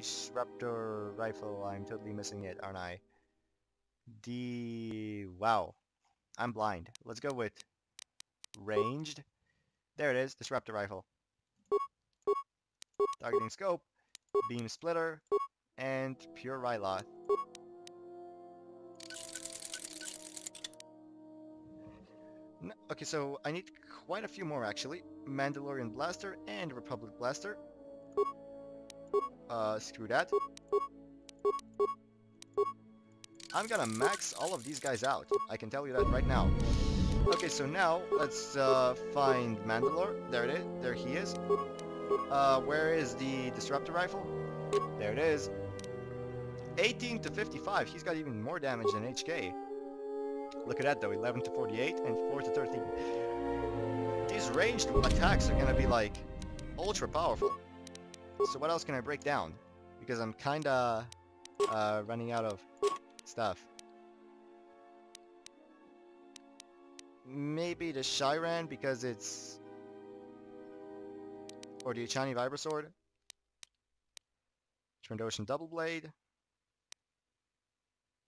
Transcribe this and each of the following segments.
Disruptor Rifle. I'm totally missing it, aren't I? The... Wow. I'm blind. Let's go with ranged. There it is, Disruptor Rifle. Targeting scope, beam splitter, and pure Ryloth. No, okay, so I need quite a few more actually. Mandalorian Blaster and Republic Blaster. Uh, screw that. I'm gonna max all of these guys out. I can tell you that right now. Okay, so now let's uh, find Mandalore. There it is. There he is. Uh, where is the Disruptor Rifle? There it is. 18 to 55. He's got even more damage than HK. Look at that though. 11 to 48 and 4 to 13. These ranged attacks are gonna be like ultra powerful. So what else can I break down? Because I'm kinda uh, running out of stuff. Maybe the Shyran because it's... Or the Echani Vibrosword. Trandoshan Double Blade.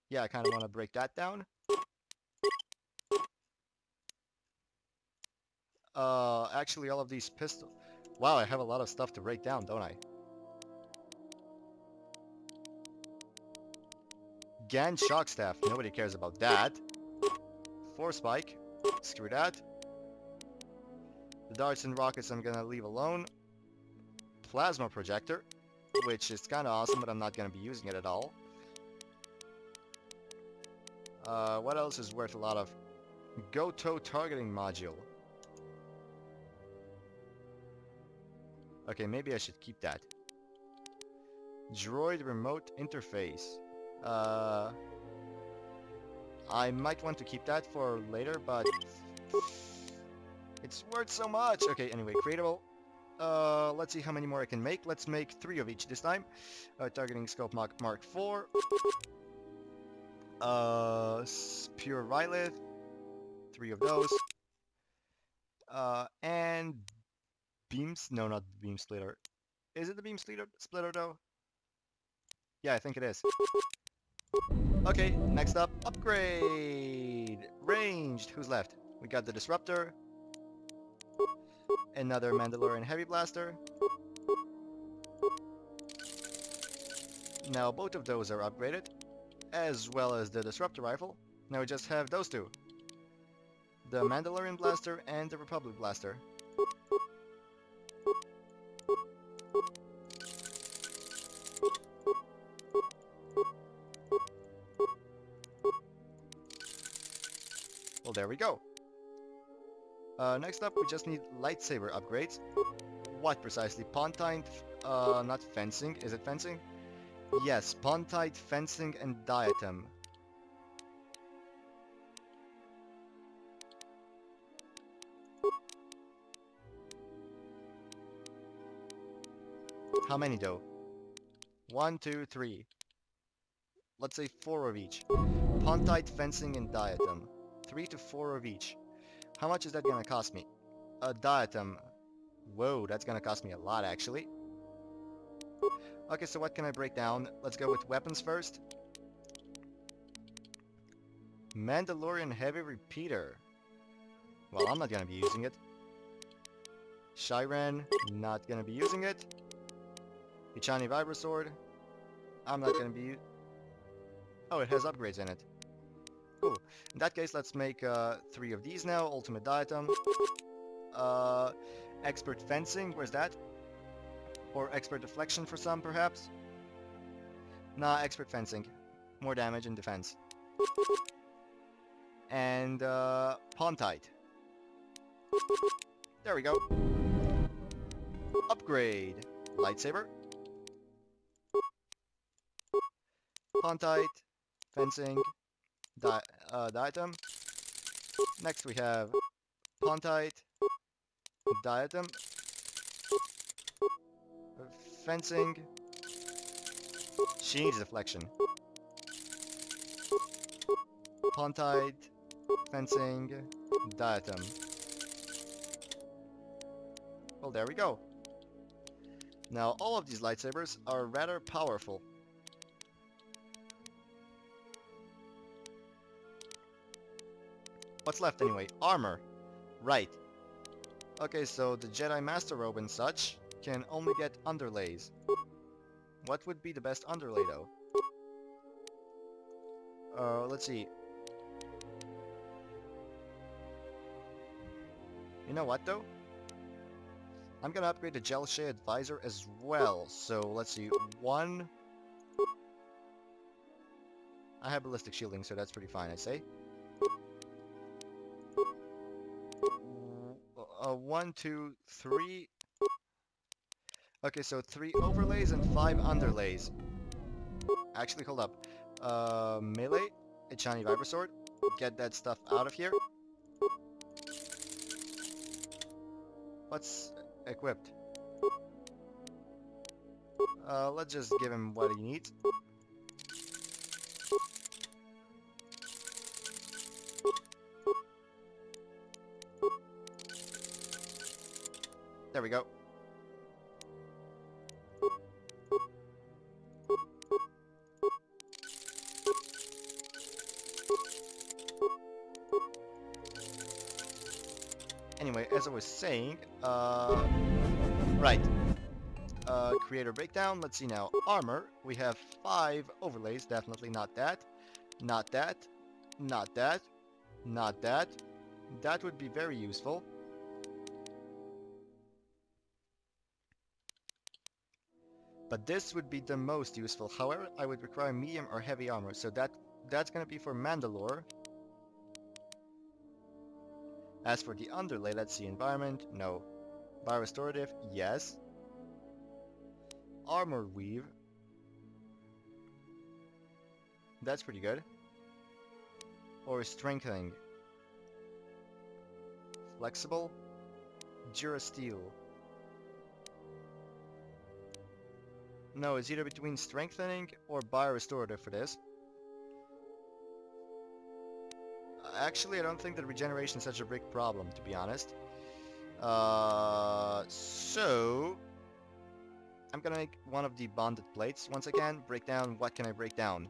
Yeah, I kind of want to break that down. Uh, actually all of these pistols... Wow, I have a lot of stuff to break down, don't I? Again, Shock Staff. Nobody cares about that. Force Spike. Screw that. The darts and rockets I'm gonna leave alone. Plasma Projector. Which is kinda awesome, but I'm not gonna be using it at all. Uh, what else is worth a lot of? Goto Targeting Module. Okay, maybe I should keep that. Droid Remote Interface. Uh, I might want to keep that for later, but it's worth so much. Okay, anyway, creatable. Uh, let's see how many more I can make. Let's make three of each this time. Uh, targeting scope Mark, Mark 4. Uh, pure Rylith. Three of those. Uh, and beams. No, not beam splitter. Is it the beam splitter, splitter though? Yeah, I think it is. Okay, next up, upgrade! Ranged! Who's left? We got the Disruptor. Another Mandalorian Heavy Blaster. Now both of those are upgraded, as well as the Disruptor Rifle. Now we just have those two. The Mandalorian Blaster and the Republic Blaster. Well, there we go. Uh, next up, we just need lightsaber upgrades. What precisely? Pontite, uh, not fencing. Is it fencing? Yes, Pontite, fencing, and diatom. How many though? One, two, three. Let's say four of each. Pontite, fencing, and diatom. Three to four of each. How much is that gonna cost me? A diatom. Um, whoa, that's gonna cost me a lot actually. Okay, so what can I break down? Let's go with weapons first. Mandalorian Heavy Repeater. Well, I'm not gonna be using it. Shyran, not gonna be using it. Echani Vibrosword, I'm not gonna be... Oh, it has upgrades in it. Cool. In that case, let's make uh, three of these now. Ultimate Diatom. Uh, expert Fencing, where's that? Or Expert Deflection for some, perhaps? Nah, Expert Fencing. More damage and defense. And, uh, Pontite. There we go. Upgrade. Lightsaber. Pontite. Fencing di uh, diatom. Next we have Pontite, diatom, fencing. She needs deflection. Pontite, fencing, diatom. Well, there we go. Now, all of these lightsabers are rather powerful. What's left anyway? Armor. Right. Okay, so the Jedi Master Robe and such can only get underlays. What would be the best underlay though? Uh, let's see. You know what though? I'm gonna upgrade the Gel Shade Visor as well. So let's see, one. I have ballistic shielding, so that's pretty fine, I say. Uh, one, two, three. Okay, so three overlays and five underlays. Actually, hold up. Uh, melee, Echani Vibrosword. Get that stuff out of here. What's equipped? Uh, let's just give him what he needs. There we go. Anyway, as I was saying, uh, right. Uh, creator breakdown, let's see now. Armor, we have five overlays, definitely not that. Not that. Not that. Not that. That would be very useful. But this would be the most useful. However, I would require medium or heavy armor. So that that's going to be for Mandalore. As for the underlay, let's see. Environment, no. Biorestorative, yes. Armor weave. That's pretty good. Or strengthening. Flexible. Durasteel. No, it's either between strengthening or biorestorative for this. Actually, I don't think that regeneration is such a big problem, to be honest. Uh, so... I'm gonna make one of the bonded plates once again. Break down, what can I break down?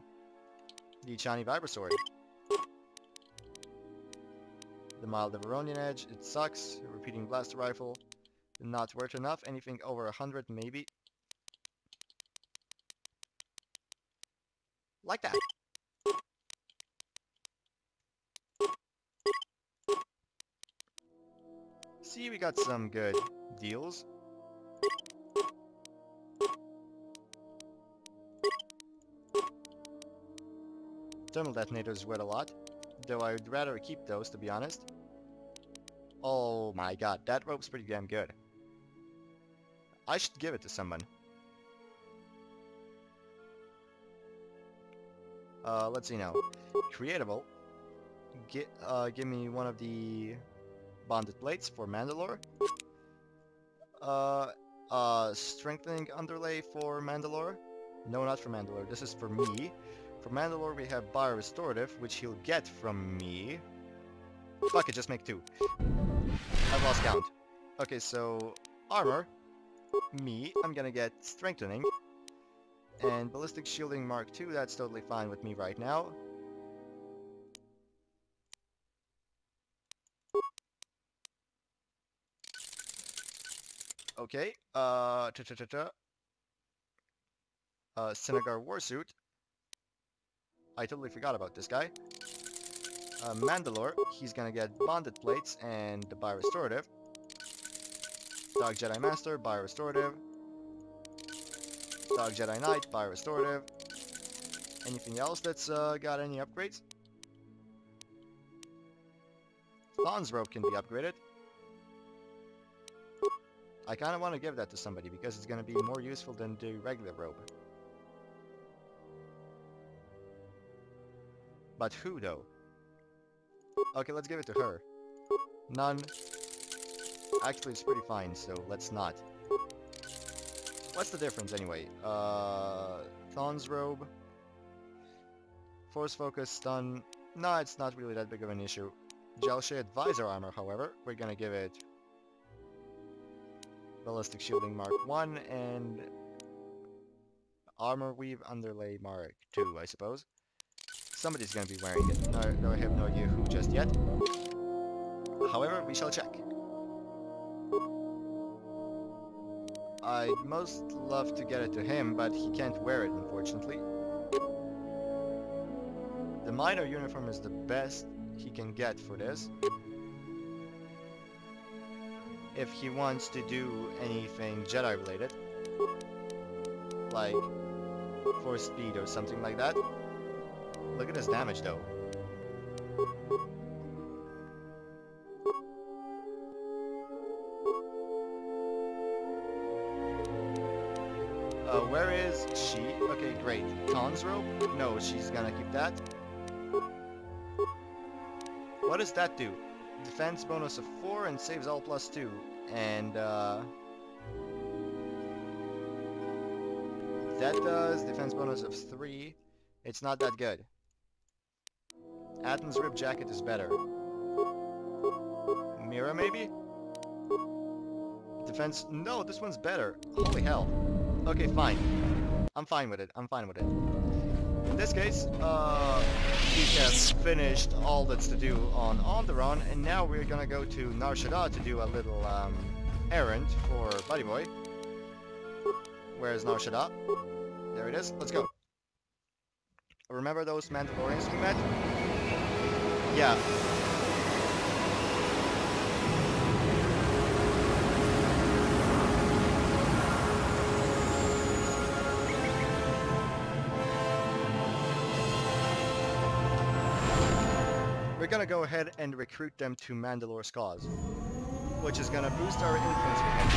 The Echani Vibrosword. The mild Devaronian Edge, it sucks. Repeating Blaster Rifle, not worth enough. Anything over 100 maybe. Like that. See, we got some good deals. Thermal detonators worth a lot, though I would rather keep those to be honest. Oh my god, that rope's pretty damn good. I should give it to someone. Uh, let's see now. Creatable. Get, uh, give me one of the bonded plates for Mandalore. Uh, uh, strengthening underlay for Mandalore. No, not for Mandalore. This is for me. For Mandalore, we have Bio Restorative, which he'll get from me. Fuck it, just make two. I've lost count. Okay, so armor. Me, I'm gonna get strengthening. And Ballistic Shielding Mark II, that's totally fine with me right now. Okay, uh, ta ta ta. Uh, Senegar Warsuit. I totally forgot about this guy. Uh, Mandalore, he's gonna get Bonded Plates and the Biorestorative. Dark Jedi Master, Biorestorative. Dark Jedi Knight, Biorestorative. Anything else that's uh, got any upgrades? Thon's Robe can be upgraded. I kind of want to give that to somebody because it's going to be more useful than the regular robe. But who though? Okay, let's give it to her. None. Actually, it's pretty fine, so let's not. What's the difference anyway? Uh, Thon's robe. Force focus, stun. No, it's not really that big of an issue. Gel Shade Visor armor, however, we're gonna give it Ballistic Shielding Mark 1 and Armor Weave Underlay Mark 2, I suppose. Somebody's gonna be wearing it. No, no, I have no idea who just yet. However, we shall check. I'd most love to get it to him, but he can't wear it, unfortunately. The miner uniform is the best he can get for this. If he wants to do anything Jedi related. Like force speed or something like that. Look at his damage though. Where is she? Okay, great. Khan's robe? No, she's gonna keep that. What does that do? Defense bonus of 4 and saves all plus 2. And, uh... That does defense bonus of 3. It's not that good. Atton's rib jacket is better. Mira, maybe? Defense... No, this one's better. Holy hell. Okay, fine. I'm fine with it. I'm fine with it. In this case, uh, he has finished all that's to do on Onderon, and now we're gonna go to Nar Shaddaa to do a little um, errand for Buddy Boy. Where's Nar Shaddaa? There it is. Let's go. Remember those Mandalorians we met? Yeah. Gonna go ahead and recruit them to Mandalore's cause, which is gonna boost our influence them.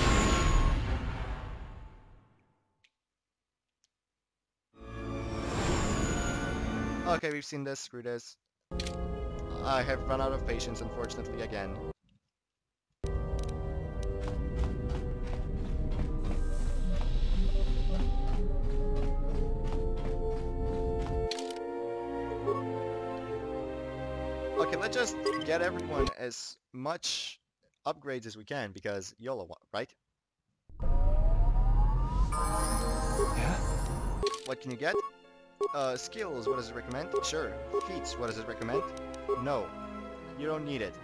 Okay, we've seen this, screw this. I have run out of patience, unfortunately, again. Let's just get everyone as much upgrades as we can, because YOLO, right? Yeah? What can you get? Uh, skills, what does it recommend? Sure. Feats, what does it recommend? No. You don't need it.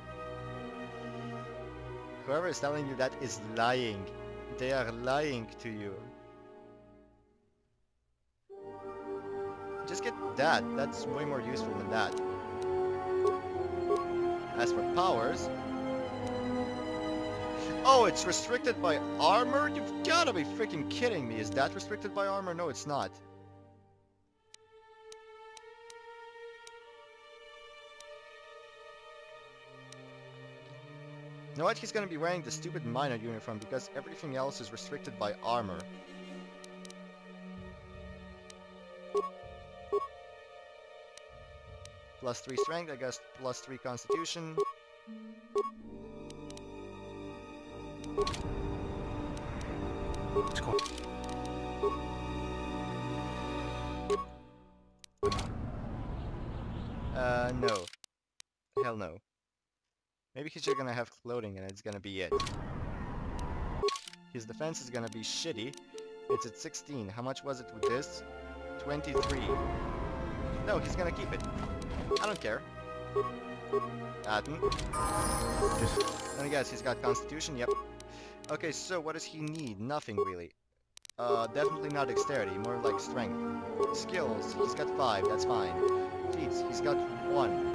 Whoever is telling you that is lying. They are lying to you. Just get that. That's way more useful than that. As for powers... Oh, it's restricted by armor? You've gotta be freaking kidding me. Is that restricted by armor? No, it's not. You know what? He's gonna be wearing the stupid miner uniform because everything else is restricted by armor. Plus 3 strength, I guess plus 3 constitution. Let's go. Uh, no. Hell no. Maybe he's just gonna have clothing and it's gonna be it. His defense is gonna be shitty. It's at 16. How much was it with this? 23. No, he's gonna keep it. I don't care. Atton. Just Let me guess, he's got constitution? Yep. Okay, so what does he need? Nothing really. Uh, definitely not dexterity, more like strength. Skills, he's got 5, that's fine. Feats, he's got 1.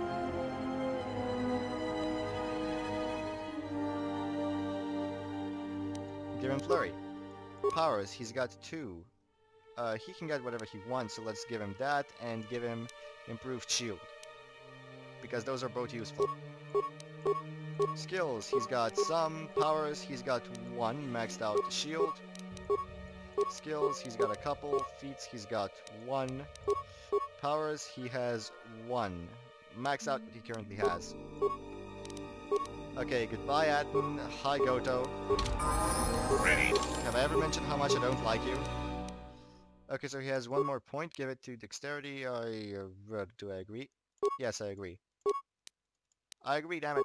Give him Flurry. Powers, he's got 2. Uh, he can get whatever he wants, so let's give him that, and give him Improved Shield. Because those are both useful. Skills, he's got some. Powers, he's got one maxed out shield. Skills, he's got a couple. Feats, he's got one. Powers, he has one. Max out what he currently has. Okay, goodbye Atton. Hi Goto. ready. Have I ever mentioned how much I don't like you? Okay, so he has one more point. Give it to dexterity. I uh, do I agree? Yes, I agree. I agree. Damn it.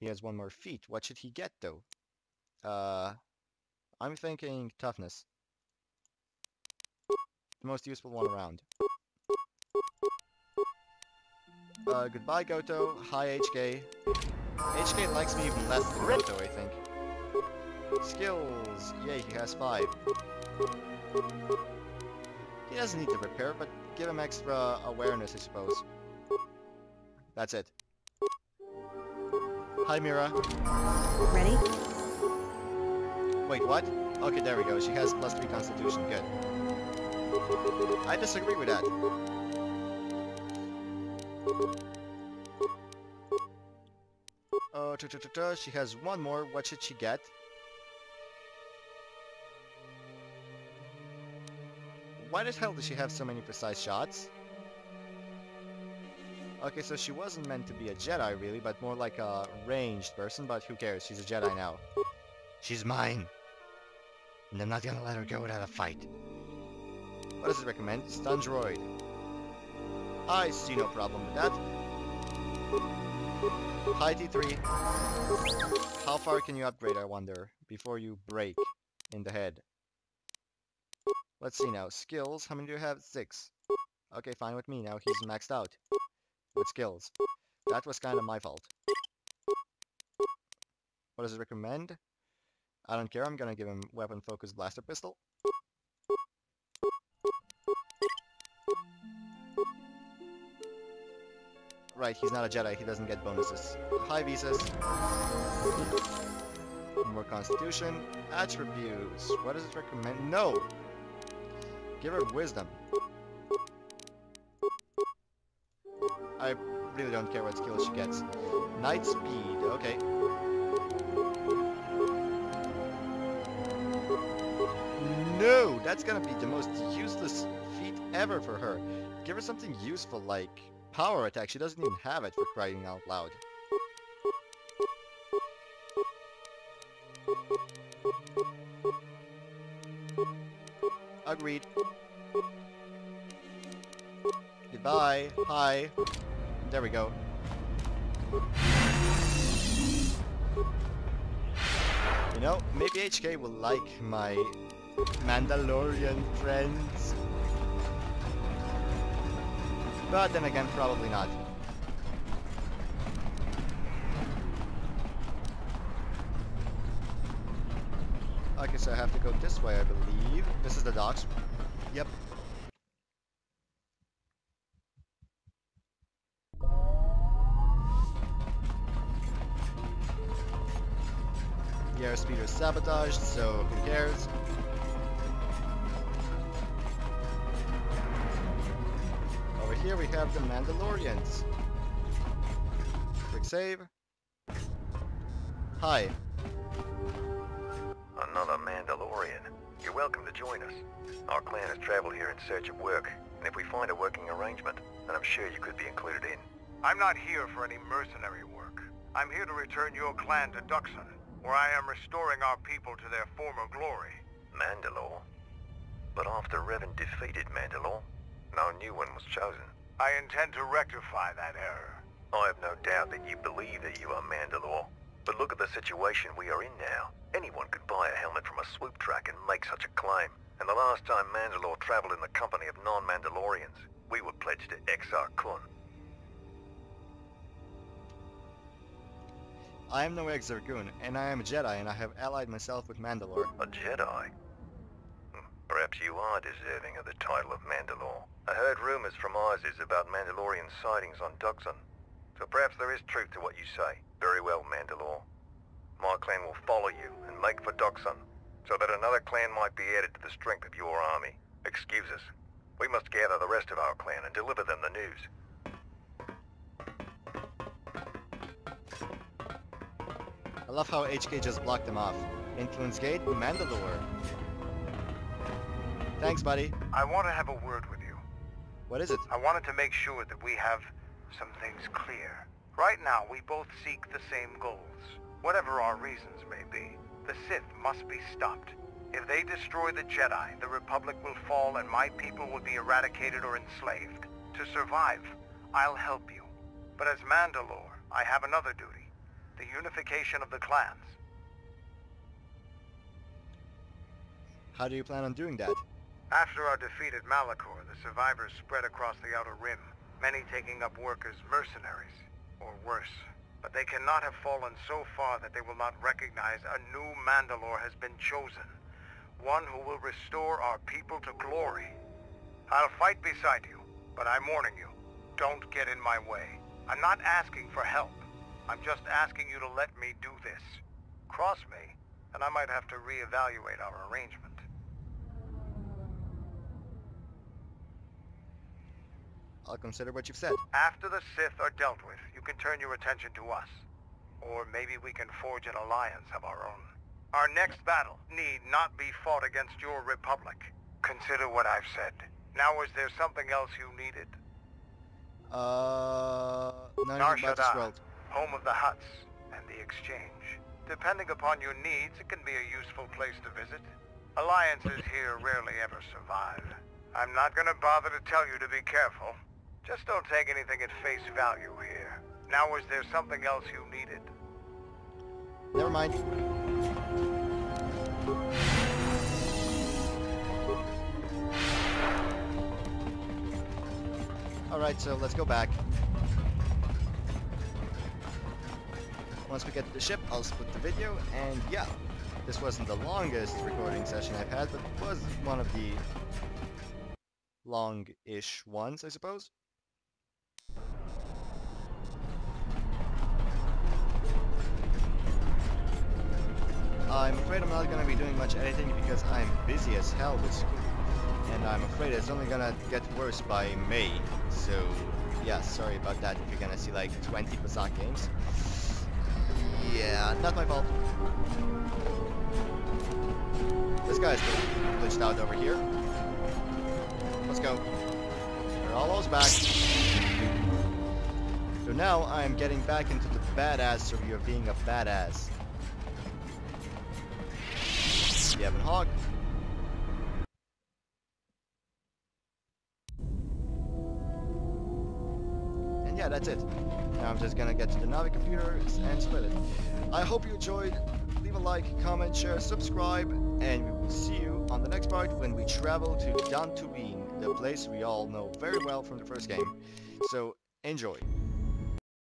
He has one more feat. What should he get though? Uh, I'm thinking toughness. The most useful one around. Uh, goodbye Goto. Hi HK. HK likes me even less than Goto, I think. Skills. Yay, he has five. He doesn't need to repair, but give him extra awareness, I suppose. That's it. Hi, Mira. Ready? Wait, what? Okay, there we go. She has plus 3 constitution. Good. I disagree with that. Oh, she has one more. What should she get? Why the hell does she have so many precise shots? Okay, so she wasn't meant to be a Jedi, really, but more like a ranged person, but who cares? She's a Jedi now. She's mine! And I'm not gonna let her go without a fight. What does it recommend? Stun droid. I see no problem with that. Hi T3. How far can you upgrade, I wonder, before you break in the head? Let's see now. Skills, how many do you have? Six. Okay, fine with me. Now he's maxed out with skills. That was kind of my fault. What does it recommend? I don't care, I'm gonna give him weapon focus blaster pistol. Right, he's not a Jedi, he doesn't get bonuses. Hi Visas. More constitution. Attributes. What does it recommend? No! Give her wisdom. I really don't care what skill she gets. Knight speed, okay. No! That's gonna be the most useless feat ever for her. Give her something useful like power attack. She doesn't even have it for crying out loud. Agreed. Goodbye. Hi. There we go. You know, maybe HK will like my Mandalorian friends. But then again, probably not. Okay, so I have to go this way, I believe. This is the docks. Yep. The airspeed is sabotaged, so who cares? Over here we have the Mandalorians. Quick save. Hi. You're welcome to join us. Our clan has traveled here in search of work, and if we find a working arrangement, then I'm sure you could be included in. I'm not here for any mercenary work. I'm here to return your clan to Dxun, where I am restoring our people to their former glory. Mandalore. But after Revan defeated Mandalore, no new one was chosen. I intend to rectify that error. I have no doubt that you believe that you are Mandalore. But look at the situation we are in now. Anyone could buy a helmet from a swoop track and make such a claim. And the last time Mandalore traveled in the company of non-Mandalorians, we were pledged to Exar Kun. I am no Exar Kun, and I am a Jedi, and I have allied myself with Mandalore. A Jedi? Hmm, Perhaps you are deserving of the title of Mandalore. I heard rumors from Isis about Mandalorian sightings on Dxun. So perhaps there is truth to what you say. Very well, Mandalore. My clan will follow you and make for Dxun, so that another clan might be added to the strength of your army. Excuse us. We must gather the rest of our clan and deliver them the news. I love how HK just blocked him off. Influence Gate, Mandalore. Thanks, buddy. I want to have a word with you. What is it? I wanted to make sure that we have some things clear. Right now, we both seek the same goals, whatever our reasons may be. The Sith must be stopped. If they destroy the Jedi, the Republic will fall and my people will be eradicated or enslaved. To survive, I'll help you. But as Mandalore, I have another duty. the unification of the clans. How do you plan on doing that? After our defeat at Malachor, the survivors spread across the Outer Rim, many taking up work as mercenaries, or worse. But they cannot have fallen so far that they will not recognize a new Mandalore has been chosen. One who will restore our people to glory. I'll fight beside you, but I'm warning you, don't get in my way. I'm not asking for help. I'm just asking you to let me do this. Cross me, and I might have to reevaluate our arrangement. I'll consider what you've said. After the Sith are dealt with, you can turn your attention to us. Or maybe we can forge an alliance of our own. Our next battle need not be fought against your Republic. Consider what I've said. Now is there something else you needed? Uh, Nar Shaddaa, home of the Hutts and the Exchange. Depending upon your needs, it can be a useful place to visit. Alliances here rarely ever survive. I'm not gonna bother to tell you to be careful. Just don't take anything at face value here. Now is there something else you needed? Never mind. Alright, so let's go back. Once we get to the ship, I'll split the video, and yeah, this wasn't the longest recording session I've had, but it was one of the long-ish ones, I suppose. I'm afraid I'm not going to be doing much editing because I'm busy as hell with school. And I'm afraid it's only gonna get worse by May. So, yeah, sorry about that if you're gonna see like 20 Pazaak games. Yeah, not my fault. This guy's glitched out over here. Let's go. We're back. So now I'm getting back into the badass review of being a badass. Ebon Hawk. And yeah, that's it. Now I'm just gonna get to the Navi computer and split it. I hope you enjoyed. Leave a like, comment, share, subscribe, and we will see you on the next part when we travel to Dantooine, the place we all know very well from the first game. So, enjoy.